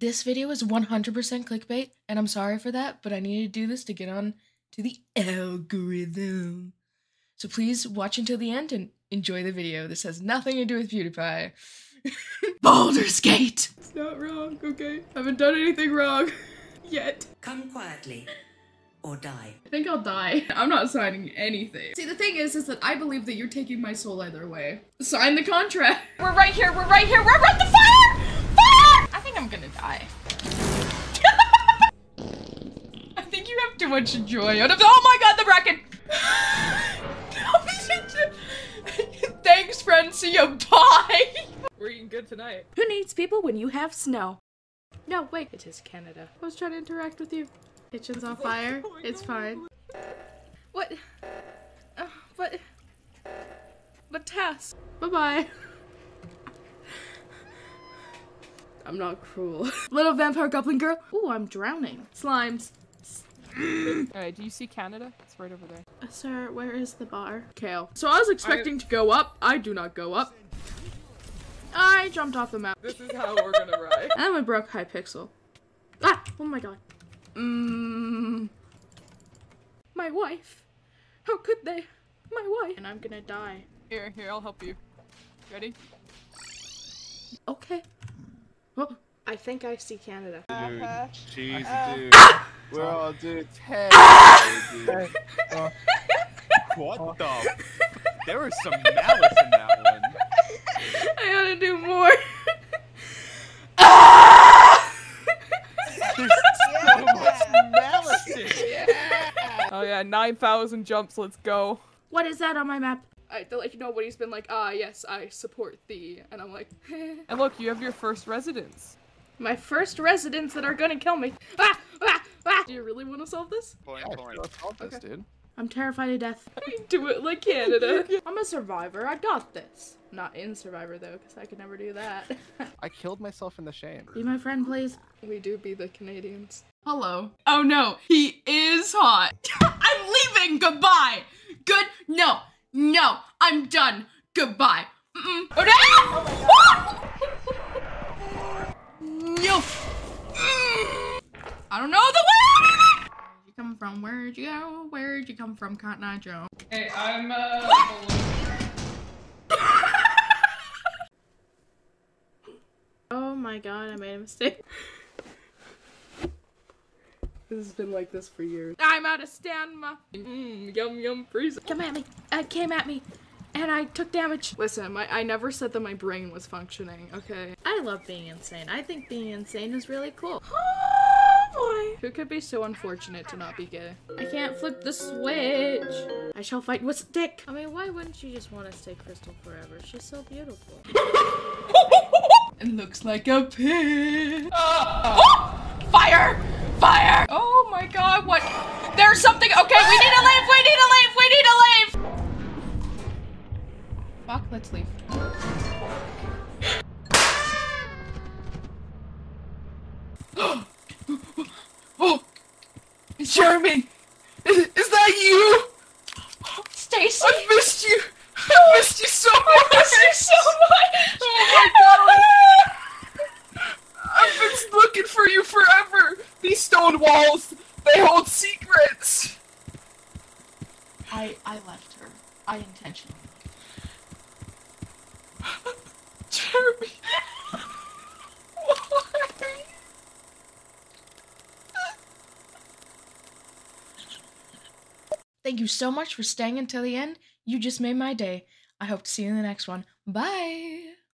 This video is 100% clickbait, and I'm sorry for that, but I need to do this to get on to the algorithm. So please watch until the end and enjoy the video. This has nothing to do with PewDiePie. Baldur's Gate! It's not wrong, okay? I haven't done anything wrong yet. Come quietly or die. I think I'll die. I'm not signing anything. See, the thing is, is that I believe that you're taking my soul either way. Sign the contract. We're right here, we're right here, we're at the fire! Fire! I think I'm gonna die. I think you have too much joy out of- Oh my god, the bracket! Thanks, friend, see ya, bye! We're eating good tonight. Who needs people when you have snow? No, wait, it is Canada. I was trying to interact with you. Kitchen's on fire. It's fine. What? Uh, but. But Tess. Bye bye. I'm not cruel. Little vampire goblin girl. Ooh, I'm drowning. Slimes. Alright, do you see Canada? It's right over there. Uh, sir, where is the bar? Kale. So I was expecting to go up. I do not go up. I jumped off the map. This is how we're gonna ride. And we broke Hypixel. Ah! Oh my god. Mmm. My wife. How could they? My wife. And I'm gonna die. Here, here, I'll help you. Ready? Okay. Well, I think I see Canada. Dude, she's Uh, a dude. We're all dude. Hey, dude. What the? f- There was some malice in that one. I gotta do more. There's so much malice in it. Oh yeah, 9,000 jumps, let's go. what is that on my map? I feel like nobody's been like, ah, yes, I support thee. And I'm like, And look, you have your first residence. my first residents that are gonna kill me. Ah! Ah! Ah! Do you really want to solve this? Point, Oh, point. let's solve this, dude. I'm terrified of death. do it like Canada. I'm a survivor. I got this. Not in Survivor though, because I could never do that. I killed myself in the shame. be my friend, please. We do be the Canadians. Hello. Oh no, he is hot. I'm leaving. Goodbye. Good. No. No. I'm done. Goodbye. Mm-mm. Oh no! no. Mm. I don't know the way. Where'd you come from? Where'd you go? Where'd you come from, Cotton Eye Joe? Hey, I'm uh. Oh my god, I made a mistake. This has been like this for years. I'm out of stamina. Mmm, yum yum freezer. Come at me. Uh, came at me. And I took damage. Listen, my, I never said that my brain was functioning, okay? I love being insane. I think being insane is really cool. Oh boy. Who could be so unfortunate to not be gay? I can't flip the switch. I shall fight with stick. I mean, why wouldn't you just want to stay Crystal forever? She's so beautiful. it looks like a pig. Fire! Fire! Oh my god, what? There's something. Okay, we need to leave. We need to leave. We need to leave. Fuck, let's leave. oh, Jeremy, is, is that you? Stacy, I missed you. I missed you so much. I missed you so much. Oh my god. I've been looking for you forever. These stone walls, they hold secrets. I I left her. I intentionally. Jeremy. Thank you so much for staying until the end. You just made my day. I hope to see you in the next one. Bye.